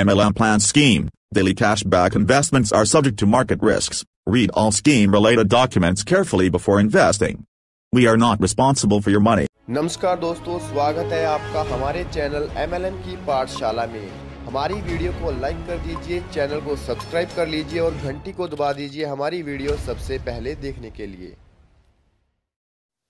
MLM plan scheme. Daily cashback investments are subject to market risks. Read all scheme related documents carefully before investing. We are not responsible for your money. नमस्कार दोस्तों स्वागत है आपका हमारे channel M की पाठशाला में हमारी वीडियो को लाइक कर दीजिए चैनल को सब्सक्राइब कर लीजिए और घंटी को दबा दीजिए हमारी वीडियो सबसे पहले देखने के लिए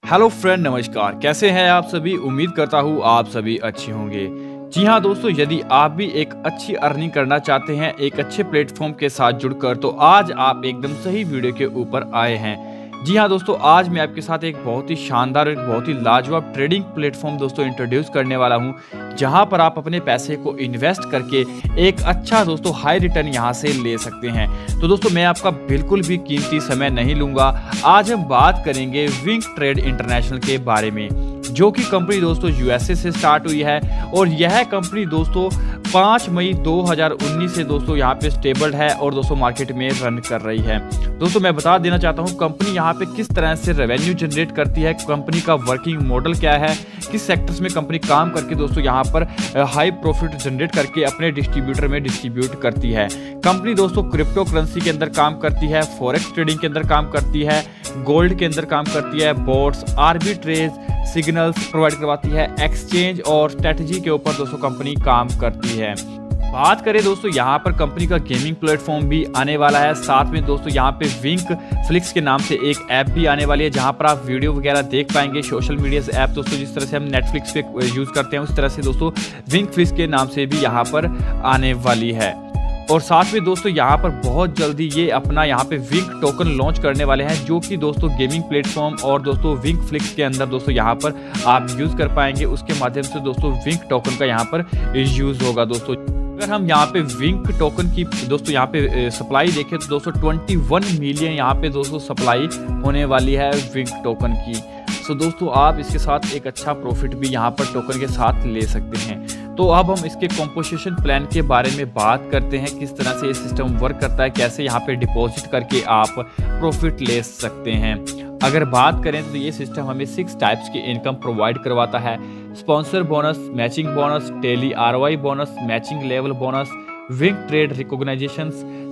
हेलो फ्रेंड नमस्कार कैसे हैं आप सभी उम्मीद करता हूँ आप सभी अच्छे होंगे जी हाँ दोस्तों, यदि आप भी एक अच्छी अर्निंग करना चाहते हैं, एक अच्छे प्लेटफॉर्म के साथ जुड़कर तो आज आप एकदम सही वीडियो के ऊपर आए हैं। जी हाँ दोस्तों, आज मैं आपके साथ एक बहुत ही शानदार एक बहुत ही लाजवाब ट्रेडिंग प्लेटफॉर्म दोस्तों इंट्रोड्यूस करने वाला हूँ, जहाँ पर आप अपने पैसे को इन्वेस्ट करके एक अच्छा दोस्तों हाई रिटर्न यहाँ से ले सकते हैं। तो दोस्तों, मैं आपका बिल्कुल भी कीमती समय नहीं लूँगा। आज हम बात करेंगे विंग ट्रेड इंटरनेशनल के बारे में। जो कि कंपनी दोस्तों यूएसए से स्टार्ट हुई है। और यह कंपनी दोस्तों 5 मई 2019 से दोस्तों यहाँ पे स्टेबल है और दोस्तों मार्केट में रन कर रही है। दोस्तों, मैं बता देना चाहता हूँ, कंपनी यहाँ पे किस तरह से रेवेन्यू जनरेट करती है, कंपनी का वर्किंग मॉडल क्या है, किस सेक्टर्स में कंपनी काम करके दोस्तों यहाँ पर हाई प्रॉफिट जनरेट करके अपने डिस्ट्रीब्यूटर में डिस्ट्रीब्यूट करती है। कंपनी दोस्तों क्रिप्टो करेंसी के अंदर काम करती है फॉरेक्स ट्रेडिंग के अंदर काम करती है गोल्ड के अंदर काम करती है बोर्ड्स आर्बिट्रेज सिग्नल्स प्रोवाइड करवाती है, एक्सचेंज और स्ट्रेटजी के ऊपर दोस्तों कंपनी काम करती है। बात करें दोस्तों, यहाँ पर कंपनी का गेमिंग प्लेटफॉर्म भी आने वाला है। साथ में दोस्तों, यहाँ पे विंक फ्लिक्स के नाम से एक ऐप भी आने वाली है, जहाँ पर आप वीडियो वगैरह देख पाएँगे, सोशल मीडिया से ऐप दोस्तों, जिस तरह से हम नेटफ्लिक्स पे यूज़ करते हैं, उस तरह से दोस्तों विंक फ्लिक्स के नाम से भी यहाँ पर आने वाली है। और साथ में दोस्तों यहाँ पर बहुत जल्दी ये अपना यहाँ पे विंक टोकन लॉन्च करने वाले हैं, जो कि दोस्तों गेमिंग प्लेटफॉर्म और दोस्तों विंक फ्लिक्स के अंदर दोस्तों यहाँ पर आप यूज़ कर पाएँगे। उसके माध्यम से दोस्तों विंक टोकन का यहाँ पर यूज़ होगा दोस्तों। अगर हम यहाँ पे विंक टोकन की दोस्तों यहाँ पे सप्लाई देखें तो दोस्तों 21 मिलियन यहाँ पे दोस्तों सप्लाई होने वाली है विंक टोकन की। सो दोस्तों आप इसके साथ एक अच्छा प्रॉफिट भी यहाँ पर टोकन के साथ ले सकते हैं। तो अब हम इसके कॉम्पोजिशन प्लान के बारे में बात करते हैं, किस तरह से ये सिस्टम वर्क करता है, कैसे यहाँ पे डिपॉजिट करके आप प्रॉफिट ले सकते हैं। अगर बात करें तो ये सिस्टम हमें सिक्स टाइप्स की इनकम प्रोवाइड करवाता है। Sponsor bonus matching bonus daily ROI bonus matching level bonus wing trade recognition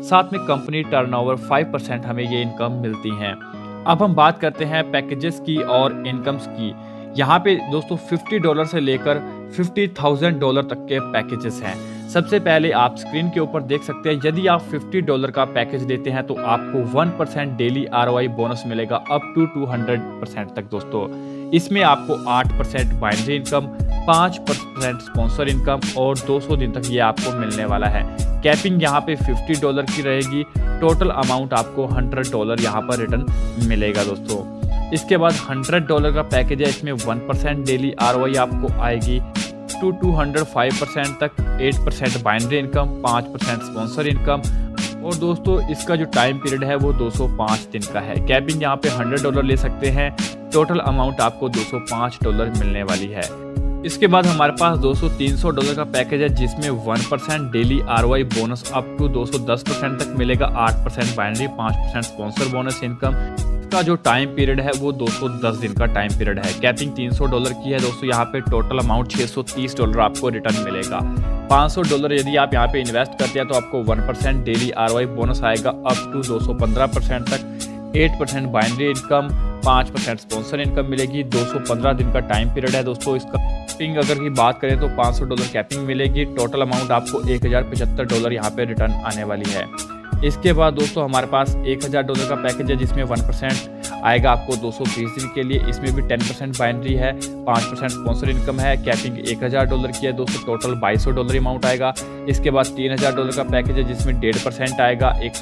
साथ में कंपनी टर्नओवर 5 परसेंट हमें ये इनकम मिलती हैं। अब हम बात करते हैं पैकेजेस की और इनकम्स की। यहाँ पे दोस्तों 50 डॉलर से लेकर 50,000 डॉलर तक के पैकेजेस हैं। सबसे पहले आप स्क्रीन के ऊपर देख सकते हैं यदि आप 50 डॉलर का पैकेज देते हैं तो आपको 1 परसेंट डेली आरओआई बोनस मिलेगा अप टू 200 परसेंट तक दोस्तों। इसमें आपको 8 percent binary income 5 percent sponsor income और 200 दिन तक ये आपको मिलने वाला है। कैपिंग यहाँ पे 50 डॉलर की रहेगी। टोटल अमाउंट आपको 100 डॉलर यहाँ पर रिटर्न मिलेगा दोस्तों। इसके बाद 100 डॉलर का पैकेज है, इसमें 1 परसेंट डेली आर आपको आएगी। To two hundred five percent तक एट परसेंट बाइनरी इनकम पाँच परसेंट स्पॉन्सर इनकम और दोस्तों, इसका जो टाइम पीरियड है, वो 205 दिन का है। कैपिंग यहाँ पे 100 डॉलर ले सकते हैं। टोटल अमाउंट आपको 205 डॉलर मिलने वाली है। इसके बाद हमारे पास 200-300 डॉलर का पैकेज है, जिसमें 1 percent daily R bonus up to 210 percent तक मिलेगा। 8 percent binary 5 percent sponsor bonus income इसका जो टाइम पीरियड है, वो 210 दिन का टाइम पीरियड है। कैपिंग 300 डॉलर की है दोस्तों, यहाँ पे टोटल अमाउंट 630 डॉलर आपको रिटर्न मिलेगा। 500 डॉलर यदि आप यहाँ पे इन्वेस्ट करते हैं तो आपको 1 परसेंट डेली आर बोनस आएगा अप टू 215 परसेंट तक। 8 percent binary income 5 percent sponsor income मिलेगी। 215 दिन का टाइम पीरियड है दोस्तों, इसका कैपिंग अगर की बात करें तो 500 डॉलर कैपिंग मिलेगी। टोटल अमाउंट आपको एक हज़ार पचहत्तर डॉलर यहाँ पे रिटर्न आने वाली है। इसके बाद दोस्तों हमारे पास 1000 डॉलर का पैकेज है जिसमें वन परसेंट आएगा आपको 220 दिन के लिए। इसमें भी 10 परसेंट बाइनरी है 5 परसेंट स्पॉन्सर इनकम है। कैपिंग 1000 डॉलर की है दोस्तों टोटल 2200 डॉलर अमाउंट आएगा। इसके बाद 3000 डॉलर का पैकेज है, जिसमें डेढ़ परसेंट आएगा एक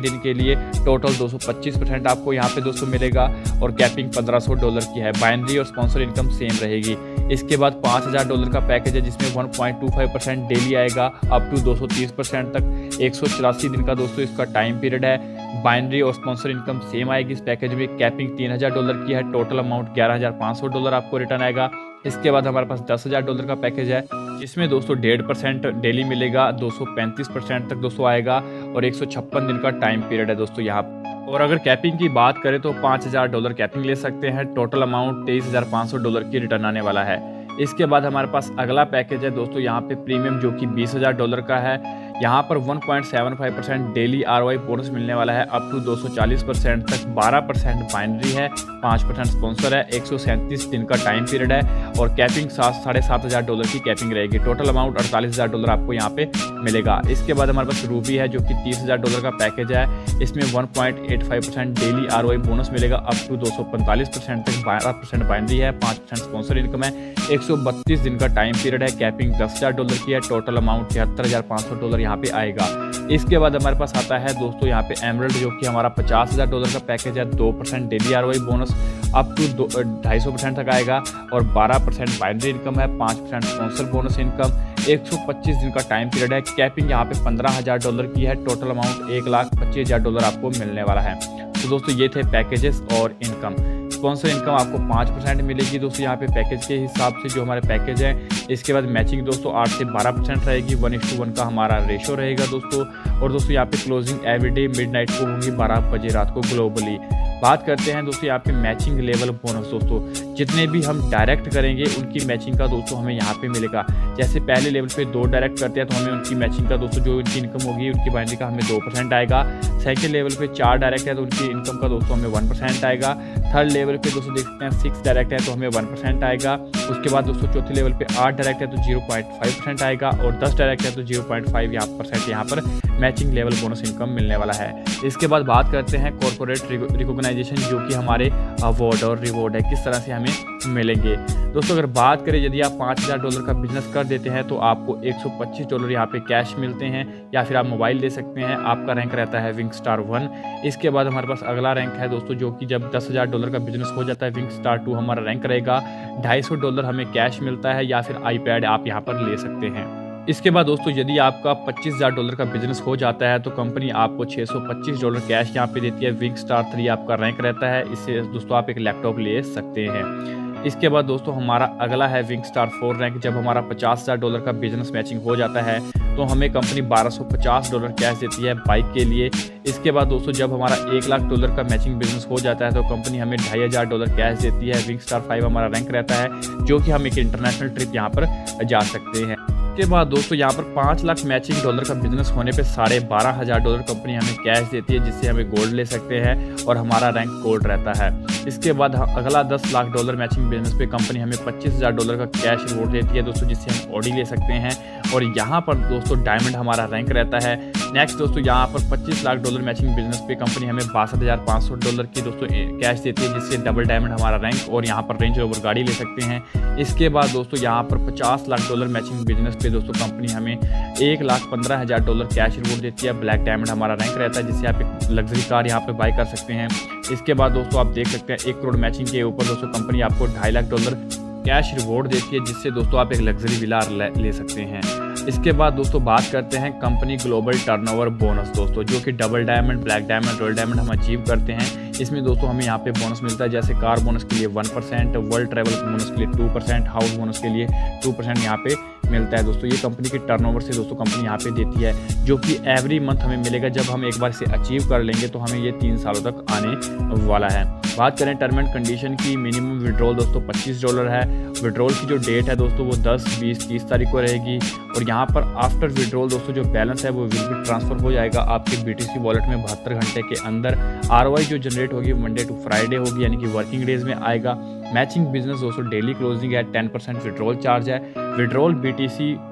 दिन के लिए। टोटल 225 परसेंट आपको यहाँ पे दोस्तों मिलेगा और कैपिंग 1500 डॉलर की है। बाइनरी और स्पॉन्सर इनकम सेम रहेगी। इसके बाद 5000 डॉलर का पैकेज है, जिसमें 1.25 परसेंट डेली आएगा, अप टू 230 परसेंट तक। एक दिन का दोस्तों, इसका टाइम पीरियड है। बाइनरी और स्पॉन्सर इनकम सेम आएगी इस पैकेज में। कैपिंग 3000 डॉलर की है टोटल अमाउंट 11500 डॉलर आपको रिटर्न आएगा। इसके बाद हमारे पास 10000 डॉलर का पैकेज है। जिसमें दोस्तों डेढ़ परसेंट डेली मिलेगा 235 परसेंट तक दोस्तों आएगा और एक दिन का टाइम पीरियड है दोस्तों यहाँ और अगर कैपिंग की बात करें तो 5000 डॉलर कैपिंग ले सकते हैं टोटल अमाउंट 23500 डॉलर की रिटर्न आने वाला है। इसके बाद हमारे पास अगला पैकेज है दोस्तों यहाँ पे प्रीमियम जो कि बीस हज़ार डॉलर का है। यहाँ पर 1.75 परसेंट डेली आरओआई बोनस मिलने वाला है। अप टू 240 परसेंट तक 12 परसेंट बाइनरी है। 5 परसेंट स्पॉन्सर है। एक सौ सैंतीस दिन का टाइम पीरियड है और कैपिंग सात, साढ़े सात हज़ार डॉलर की कैपिंग रहेगी। टोटल अमाउंट अड़तालीस हज़ार डॉलर आपको यहाँ पे मिलेगा। इसके बाद हमारे पास रूबी है जो कि तीस हज़ार डॉलर का पैकेज है। इसमें one percent daily ROI bonus मिलेगा। अप टू दो परसेंट तक बारह परसेंट बाइनरी है। पाँच परसेंट स्पॉन्सर इनकम है। एक सौ बत्तीस दिन का टाइम पीरियड है। कैपिंग दस डॉलर की है। टोटल अमाउंट तिहत्तर हज़ार डॉलर यहाँ पे आएगा। इसके बाद हमारे पास आता है दोस्तों यहाँ पे एमरल्ड जो कि हमारा पचास हज़ार डॉलर का पैकेज है। दो percent daily R bonus up to दो ढाई सौ परसेंट तक आएगा और बारह परसेंट बाइनरी इनकम है, पाँच परसेंट स्पॉन्सर बोनस इनकम 125 दिन का टाइम पीरियड है। कैपिंग यहाँ पे पंद्रह हज़ार डॉलर की है। टोटल अमाउंट एक लाख पच्चीस हज़ार डॉलर आपको मिलने वाला है। तो दोस्तों ये थे पैकेजेस और इनकम स्पॉन्सर इनकम आपको पाँच परसेंट मिलेगी। दोस्तों, यहाँ पे पैकेज के हिसाब से जो हमारे पैकेज हैं, इसके बाद मैचिंग दोस्तों आठ से बारह परसेंट रहेगी। वन इस टू वन का हमारा रेशो रहेगा दोस्तों। और दोस्तों, यहाँ पे क्लोजिंग एवरीडे मिडनाइट को होंगी बारह बजे रात को ग्लोबली बात करते हैं दोस्तों यहाँ पे मैचिंग लेवल बोनस दोस्तों। जितने भी हम डायरेक्ट करेंगे, उनकी मैचिंग का दोस्तों हमें यहाँ पे मिलेगा। जैसे पहले लेवल पे दो डायरेक्ट करते हैं तो हमें उनकी मैचिंग का दोस्तों, जो उनकी इनकम होगी, उनकी बाइंडिंग का हमें दो परसेंट आएगा। सेकेंड लेवल पे चार डायरेक्ट है तो उनकी इनकम का दोस्तों हमें वन परसेंट आएगा। थर्ड लेवल पे दोस्तों देख सकते हैं सिक्स डायरेक्ट है तो हमें वन परसेंट आएगा। उसके बाद दोस्तों चौथे लेवल पे आठ डायरेक्ट है तो ज़ीरो पॉइंट फाइव परसेंट आएगा। और दस डायरेक्ट है तो ज़ीरो पॉइंट फाइव परसेंट यहाँ पर मैचिंग लेवल बोनस इनकम मिलने वाला है। इसके बाद बात करते हैं कॉरपोरेट रिकोगनाइजेशन जो कि हमारे अवार्ड और रिवॉर्ड है, किस तरह से हमें मिलेंगे। दोस्तों, अगर बात करें यदि आप पाँच हज़ार डॉलर का बिज़नेस कर देते हैं तो आपको एक सौ पच्चीस डॉलर यहाँ पे कैश मिलते हैं, या फिर आप मोबाइल दे सकते हैं। आपका रैंक रहता है विंग स्टार वन इसके बाद हमारे पास अगला रैंक है दोस्तों, जो कि जब दस हज़ार डॉलर का बिज़नेस हो जाता है विंग स्टार टू हमारा रैंक रहेगा। ढाई सौ डॉलर हमें कैश मिलता है, या फिर आई आप यहाँ पर ले सकते हैं। इसके बाद दोस्तों, यदि आपका पच्चीस हज़ार डॉलर का बिज़नेस हो जाता है तो कंपनी आपको 625 डॉलर कैश यहाँ पे देती है। विंग स्टार थ्री आपका रैंक रहता है। इससे दोस्तों, आप एक लैपटॉप ले सकते हैं। इसके बाद दोस्तों, हमारा अगला है विंग स्टार फोर रैंक जब हमारा पचास हज़ार डॉलर का बिज़नेस मैचिंग हो जाता है तो हमें कंपनी 1250 डॉलर कैश देती है बाइक के लिए। इसके बाद दोस्तों, जब हमारा एक लाख डॉलर का मैचिंग बिज़नेस हो जाता है तो कंपनी हमें ढाई हज़ार डॉलर कैश देती है। विंग स्टार फाइव हमारा रैंक रहता है, जो कि हम एक इंटरनेशनल ट्रिप यहाँ पर जा सकते हैं। के बाद दोस्तों, यहाँ पर पाँच लाख मैचिंग डॉलर का बिज़नेस होने पे साढ़े बारह हज़ार डॉलर कंपनी हमें कैश देती है, जिससे हमें गोल्ड ले सकते हैं और हमारा रैंक गोल्ड रहता है। इसके बाद अगला दस लाख डॉलर मैचिंग बिज़नेस पे कंपनी हमें पच्चीस हज़ार डॉलर का कैश रिवॉर्ड देती है दोस्तों, जिससे हम ऑडी ले सकते हैं। और यहाँ पर दोस्तों डायमंड हमारा रैंक रहता है। नेक्स्ट दोस्तों, यहाँ पर 25 लाख डॉलर मैचिंग बिज़नेस पे कंपनी हमें बासठ हज़ार पाँच सौ डॉलर की, दोस्तों कैश देती है, जिससे डबल डायमंड हमारा रैंक और यहाँ पर रेंज ओवर गाड़ी ले सकते हैं। इसके बाद, दोस्तों, यहाँ पर 50 लाख डॉलर मैचिंग बिज़नेस पे, दोस्तों कंपनी हमें एक लाख पंद्रह हज़ार डॉलर कैश रिवॉर्ड देती है। ब्लैक डायमंड हमारा रैंक रहता है, जिससे आप एक लग्जरी कार यहाँ पर बाई कर सकते हैं। इसके बाद, दोस्तों, आप देख सकते हैं, एक करोड़ मैचिंग के ऊपर, दोस्तों कंपनी आपको ढाई लाख डॉलर कैश रिवॉर्ड देती है, जिससे, दोस्तों, आप एक लग्जरी विलार ले सकते हैं। इसके बाद दोस्तों बात करते हैं कंपनी ग्लोबल टर्नओवर बोनस दोस्तों, जो कि double diamond, black diamond, royal diamond हम अचीव करते हैं। इसमें दोस्तों हमें यहाँ पे बोनस मिलता है, जैसे कार बोनस के लिए one percent, world travel bonus के लिए टू परसेंट, हाउस बोनस के लिए टू परसेंट यहाँ पे मिलता है दोस्तों ये कंपनी के टर्नओवर से दोस्तों कंपनी यहाँ पे देती है जो कि एवरी मंथ हमें मिलेगा। जब हम एक बार इसे अचीव कर लेंगे तो हमें ये तीन सालों तक आने वाला है। बात करें टर्म एंड कंडीशन की मिनिमम विड्रॉल दोस्तों 25 डॉलर है। विड्रॉल की जो डेट है दोस्तों वो 10, 20, 30 तारीख को रहेगी। और यहाँ पर आफ्टर विड्रॉल दोस्तों जो बैलेंस है वो विल भी ट्रांसफ़र हो जाएगा आपके BTC वॉलेट में बहत्तर घंटे के अंदर। आर जो जनरेट होगी मंडे टू फ्राइडे होगी यानी कि वर्किंग डेज़ में आएगा। मैचिंग बिज़नेस दोस्तों डेली क्लोजिंग है टेन परसेंट विड्रॉल चार्ज है। विड्रॉल बी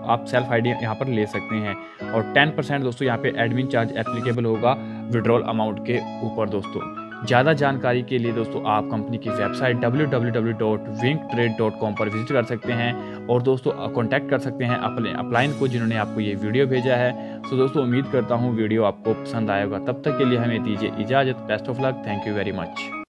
आप सेल्फ आई यहाँ पर ले सकते हैं। और टेन परसेंट दोस्तों यहाँ पे एडमिन चार्ज एप्लीकेबल होगा विड्रॉल अमाउंट के ऊपर दोस्तों। ज़्यादा जानकारी के लिए दोस्तों आप कंपनी की वेबसाइट www.winktrade.com पर विज़िट कर सकते हैं। और दोस्तों कांटेक्ट कर सकते हैं अपने अपलाइन को जिन्होंने आपको ये वीडियो भेजा है। सो दोस्तों, उम्मीद करता हूँ वीडियो आपको पसंद आएगा। तब तक के लिए हमें दीजिए इजाज़त। Best of luck thank you very much